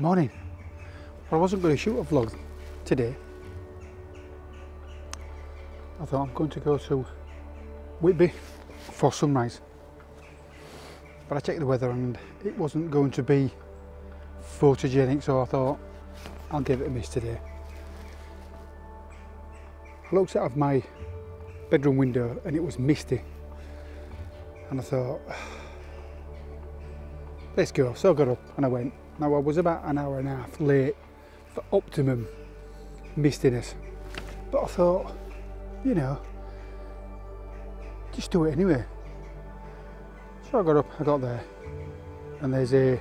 Morning. Well, I wasn't going to shoot a vlog today. I thought I'm going to go to Whitby for sunrise. But I checked the weather and it wasn't going to be photogenic, so I thought I'll give it a miss today. I looked out of my bedroom window and it was misty. And I thought, let's go. So I got up and I went. Now I was about an hour and a half late for optimum mistiness. But I thought, you know, just do it anyway. So I got up, I got there, and there's a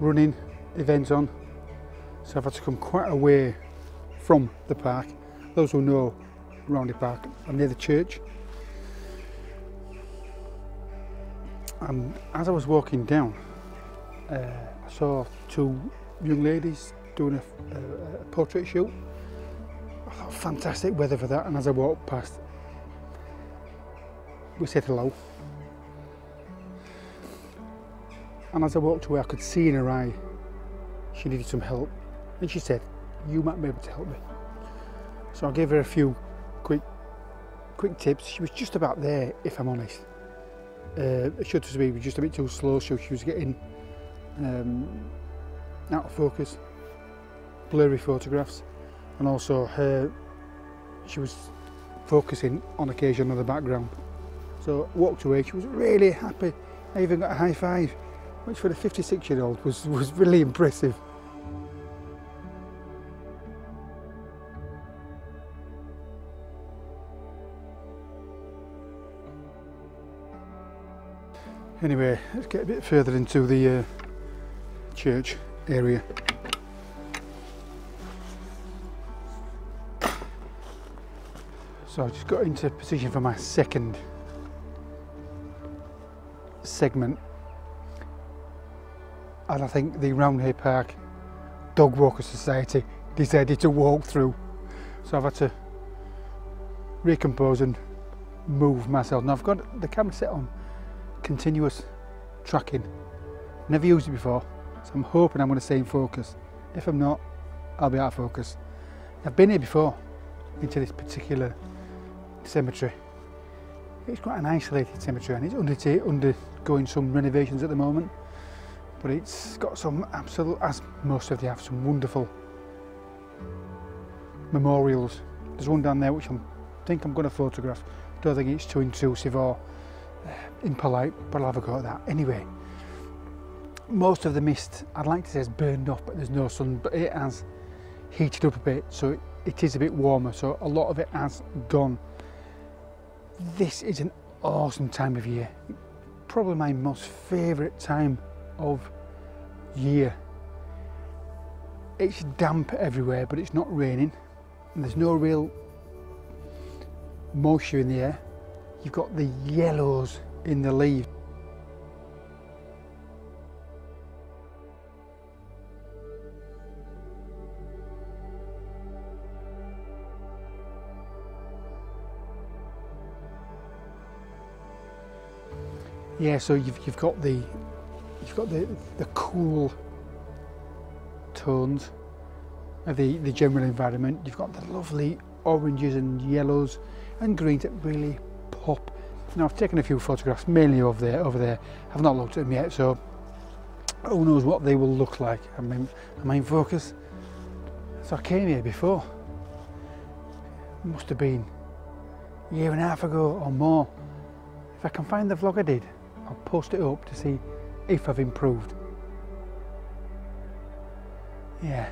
running event on. So I've had to come quite away from the park. Those who know Roundhay Park, I'm near the church. And as I was walking down, I saw two young ladies doing a, a, a portrait shoot. I thought fantastic weather for that, and as I walked past, we said hello. And as I walked away, I could see in her eye she needed some help. And she said, You might be able to help me. So I gave her a few quick quick tips. She was just about there, if I'm honest. Uh, shutter speed was just a bit too slow, so she was getting um, out of focus, blurry photographs, and also her, she was focusing on occasion on the background. So walked away, she was really happy. I even got a high five which for a 56 year old was, was really impressive. Anyway, let's get a bit further into the uh, church area. So I just got into position for my second segment and I think the Roundhay Park Dog Walker Society decided to walk through. So I've had to recompose and move myself. Now I've got the camera set on continuous tracking. Never used it before, so I'm hoping I'm going to stay in focus. If I'm not, I'll be out of focus. I've been here before, into this particular cemetery. It's quite an isolated cemetery and it's undergoing some renovations at the moment but it's got some absolute, as most of them have, some wonderful memorials. There's one down there which I think I'm going to photograph. Don't think it's too intrusive or uh, impolite, but I'll have a go at that. Anyway, most of the mist, I'd like to say is burned off, but there's no sun, but it has heated up a bit, so it, it is a bit warmer, so a lot of it has gone. This is an awesome time of year. Probably my most favourite time of year. It's damp everywhere, but it's not raining. And there's no real moisture in the air. You've got the yellows in the leaves. Yeah, so you've, you've got the you've got the, the cool tones of the, the general environment. You've got the lovely oranges and yellows and greens that really pop. Now I've taken a few photographs mainly over there, over there. I've not looked at them yet, so who knows what they will look like. I mean, am I in focus? So I came here before. It must have been a year and a half ago or more. If I can find the vlog I did, I'll post it up to see if I've improved. Yeah.